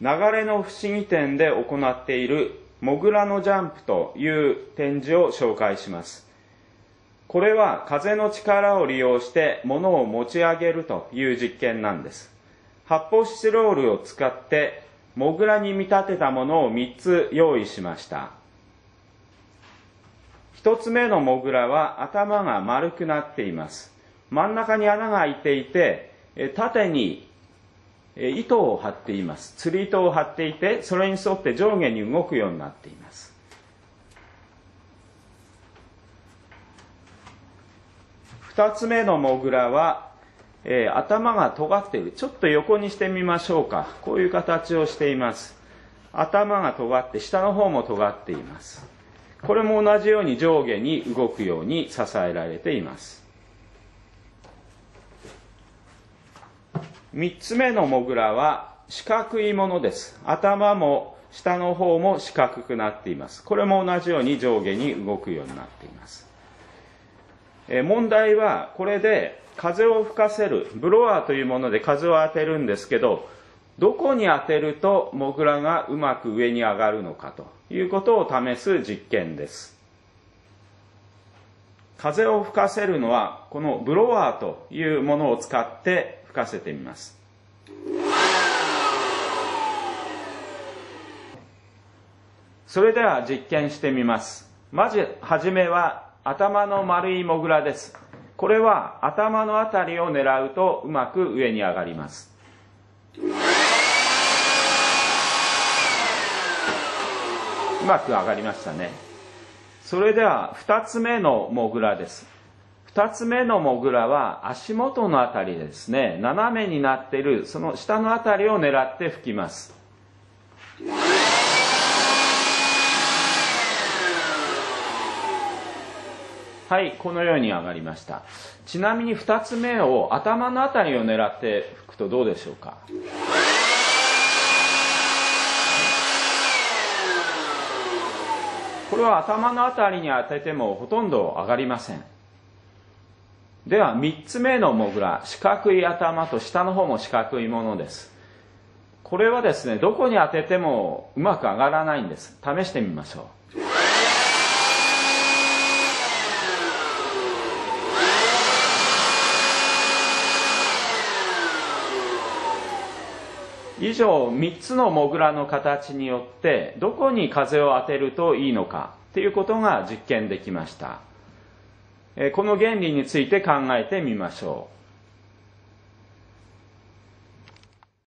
流れの不思議点で行っているモグラのジャンプという展示を紹介します。これは風の力を利用して物を持ち上げるという実験なんです。発泡スチロールを使ってモグラに見立てたものを3つ用意しました。1つ目のモグラは頭が丸くなっています。真ん中に穴が開いていて、縦に糸を張っています。釣り糸を張っていて、それに沿って上下に動くようになっています。二つ目のモグラは、えー、頭が尖っている。ちょっと横にしてみましょうか。こういう形をしています。頭が尖って、下の方も尖っています。これも同じように上下に動くように支えられています。三つ目のモグラは四角いものです。頭も下の方も四角くなっています。これも同じように上下に動くようになっています。え問題はこれで風を吹かせるブロワーというもので風を当てるんですけどどこに当てるとモグラがうまく上に上がるのかということを試す実験です風を吹かせるのはこのブロワーというものを使って吹かせてみます。それでは実験してみます。まずはじめは頭の丸いモグラです。これは頭のあたりを狙うとうまく上に上がります。うまく上がりましたね。それでは2つ目のモグラです。2つ目のモグラは足元のあたりですね。斜めになっているその下のあたりを狙って吹きます。はいこのように上がりました。ちなみに2つ目を頭のあたりを狙って吹くとどうでしょうか？これは頭のあたりに当ててもほとんど上がりません。では3つ目のモグラ四角い頭と下の方も四角いものです。これはですねどこに当ててもうまく上がらないんです。試してみましょう。以上3つのモグラの形によってどこに風を当てるといいのかということが実験できました。この原理について考えてみましょう。